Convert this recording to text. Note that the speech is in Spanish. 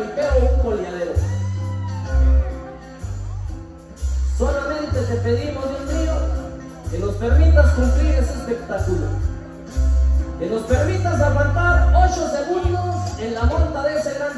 un coleadero. Solamente te pedimos, Dios mío, que nos permitas cumplir ese espectáculo. Que nos permitas aguantar 8 segundos en la monta de ese gran